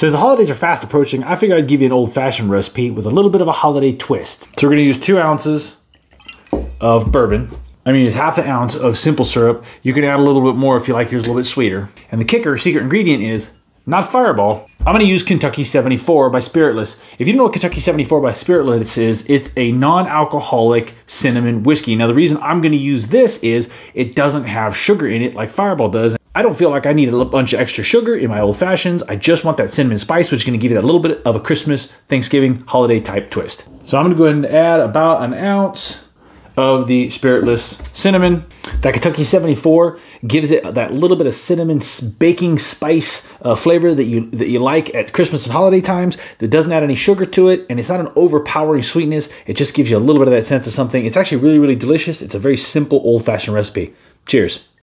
Since the holidays are fast approaching, I figured I'd give you an old fashioned recipe with a little bit of a holiday twist. So we're gonna use two ounces of bourbon. I'm gonna use half an ounce of simple syrup. You can add a little bit more if you like yours a little bit sweeter. And the kicker, secret ingredient is not Fireball. I'm gonna use Kentucky 74 by Spiritless. If you don't know what Kentucky 74 by Spiritless is, it's a non-alcoholic cinnamon whiskey. Now the reason I'm gonna use this is it doesn't have sugar in it like Fireball does. I don't feel like I need a bunch of extra sugar in my old fashions. I just want that cinnamon spice, which is gonna give you that little bit of a Christmas, Thanksgiving, holiday type twist. So I'm gonna go ahead and add about an ounce of the spiritless cinnamon. That Kentucky 74 gives it that little bit of cinnamon baking spice uh, flavor that you that you like at Christmas and holiday times. That doesn't add any sugar to it, and it's not an overpowering sweetness. It just gives you a little bit of that sense of something. It's actually really really delicious. It's a very simple old fashioned recipe. Cheers.